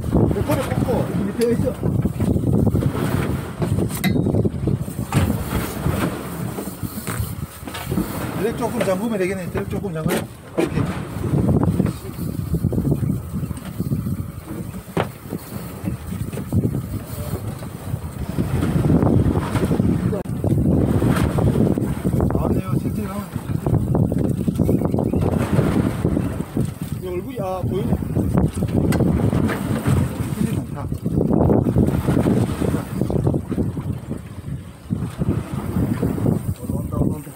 꺾고 여기 밑에 있어. 드랙 조금 잠그면 되겠네. 드랙 조금 잠그요. 아 보이네. 크지 좋다. 올라온다 올라온다.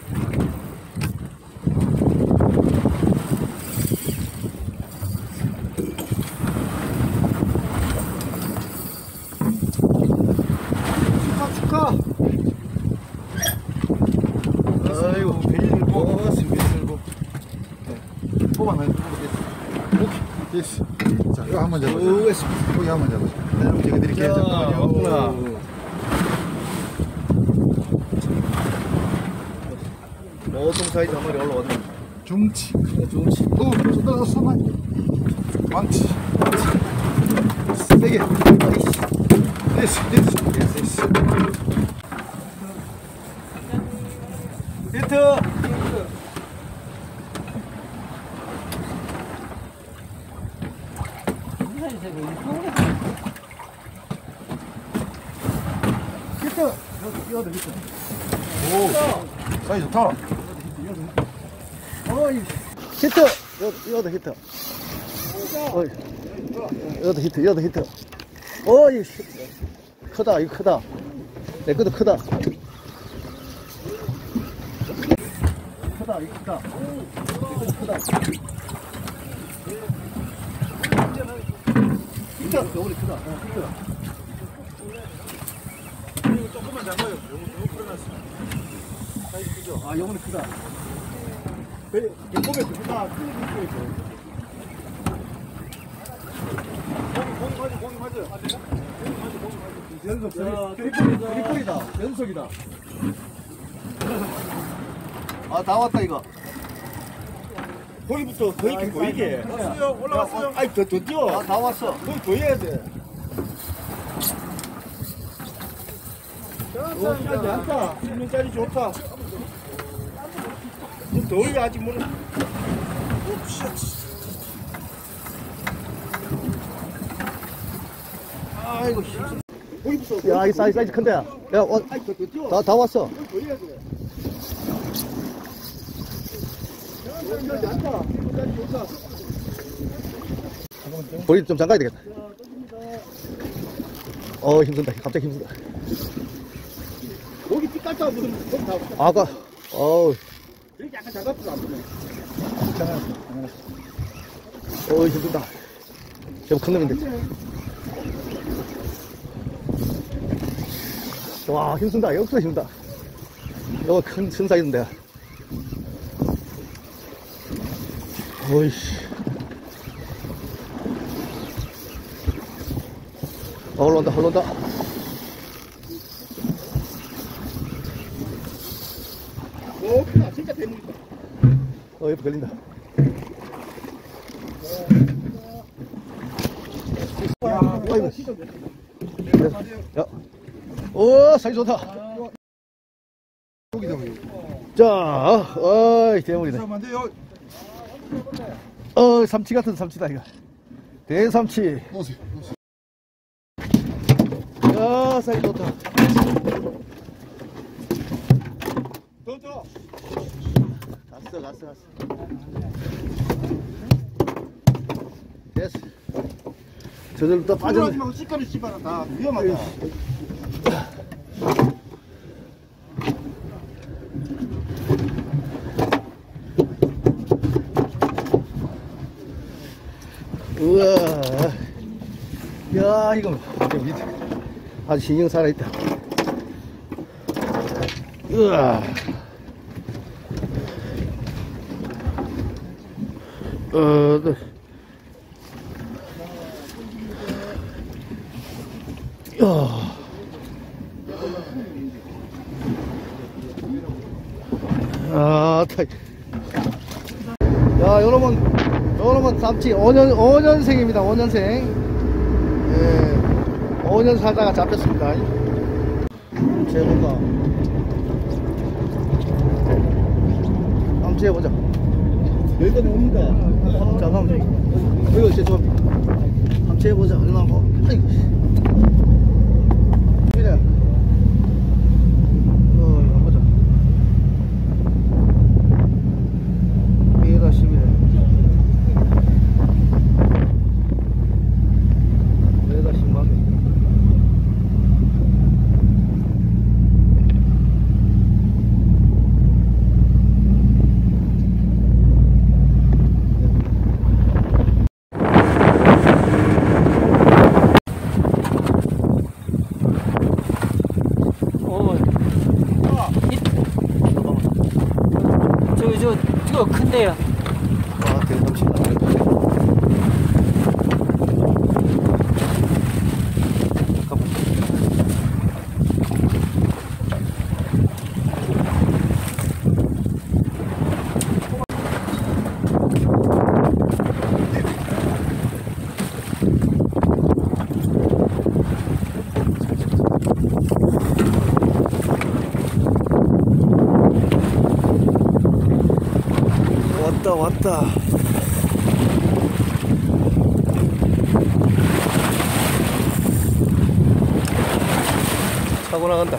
축하 축하. 아이고 베리 들고 어, 베리 들고. 네. 뽑아놔요. 됐어. 자 이거 한번 잡아줘. 오, 여기 한번 잡아줘. 네, 제가 드릴게요. 잠깐만요. 보통 사이즈 한 마리 올라왔네. 중치. 중치. 오, 쏟아서 손만. 왕치. 세게. 됐어, 됐어, 됐어, 됐어. 히트. 히트. 이거도 히트. 오, 사이즈 좋다. 어이. 히트! 이거, 이거도 히트. 어이. 이것도 히트, 이것도 히트. 어이, 크다, 이거 크다. 내 것도 크다. 크다, 이거 크다. 내 것도 크다. 히트! 요거리 크다. 어. 이거 조금만 잡아요. 요거 풀어놨어. 사이즈 크죠? 아, 요거는 크다. 몸에 그다 끌고 있어. 공이 맞아, 공이 맞아. 연속, 트리플이다. 트리플이다. 연속이다. 아, 다 왔다, 이거. 거기부터 더 있게 보이게. 수영 올라갔어요. 아니 더, 더 뛰어. 아, 다 왔어. 거기 더 해야 돼. 짜리 않다. 10년짜리 좋다. 올려 아직 뭐. 아이고 씨. 거기부터. 야, 이 사이즈, 사이즈 큰데. 야, 어. 다, 다 왔어. 거기 더 해야 돼. 짜리 않다. 10년짜리 좋다. 볼이 좀 잠가야 되겠다. 어, 힘든다. 갑자기 힘든다. 묻으면 거기 다. 아까, 어우, 이렇게 약간 작았어 안 보네. 어우, 힘든다. 좀 큰 놈인데. 와, 힘쓴다. 역수 힘든다. 이거 큰, 큰 사이즈인데. 어이씨. 어, 올라온다, 올라온다. 오, 크다. 진짜 대물이다. 어, 옆에 걸린다. 야, 아이고. 진짜 야. 오, 사이즈 좋다. 자, 어이, 대물이네. 어, 삼치 같은 삼치다, 이거. 대삼치. 야, 사이즈 좋다. 더 더. 갔어, 갔어, 갔어. 됐어. 저절로 또 빠져. 빠졌네. 마 찌꺼리 씹어라. 다 위험하다. 우와. 야, 이거. 아주 신경 살아있다. 우와. 어, 네. 야. 아, 타이. 야, 여러분, 요놈은 삼치 5년, 5년생입니다. 5년생. 예, 5년 살다가 잡혔습니다. 재보가. 한번 재보자. 여기까지 옵니다. 잠깐만. 이거 좀. 한번 재보자. 얼마나 고 아이고. 씨. 이래. 어, 이거 보자. 1가 11에. 1가 10만 원. 오. 저기 큰데요. 아, 대삼치다. 왔다 왔다 타고 나간다.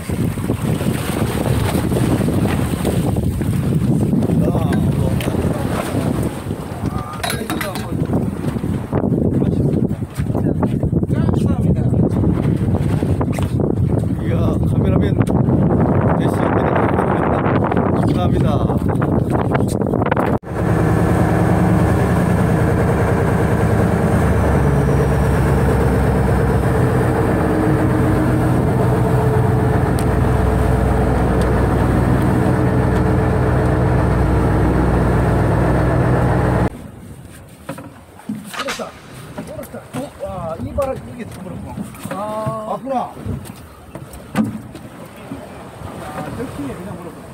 감사합니다 와, 이 바람 이게 드물었구나. 아, 맞구나. 아, 덕분에 그냥 물었구나.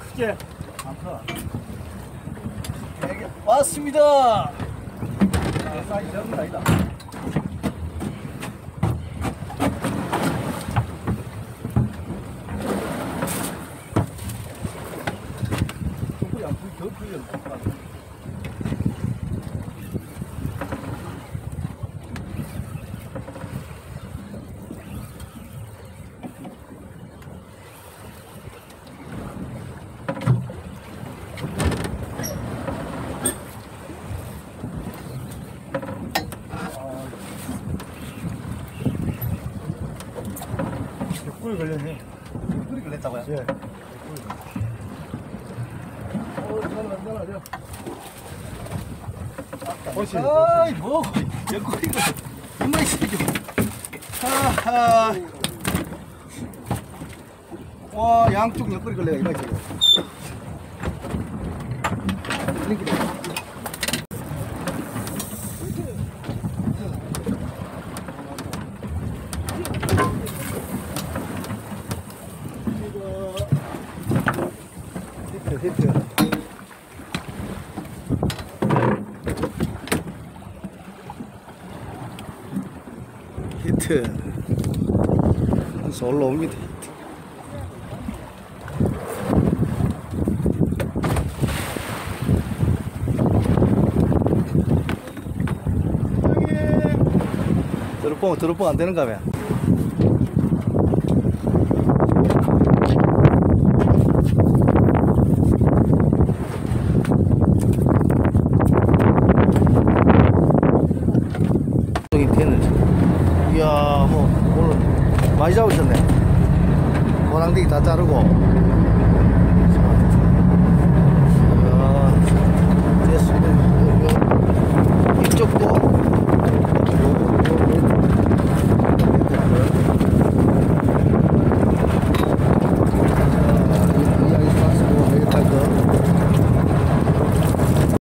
크게. 많다. 되게 왔습니다. 아, 사이즈 아니다. 소리 안 풀, 더 풀려. 꿀 걸렸네. 꿀이 걸렸다고요? 예. 어, 전화, 전화. 혹시 아이, 뭐, 옆구리가 이마이 새끼. 하하. 와, 양쪽 옆구리 걸려가 이마이 새끼. 이렇게. 히트, 히트. 히트. 그래서 올라옵니다. 드롭봉, 드롭봉 안 되는가 봐.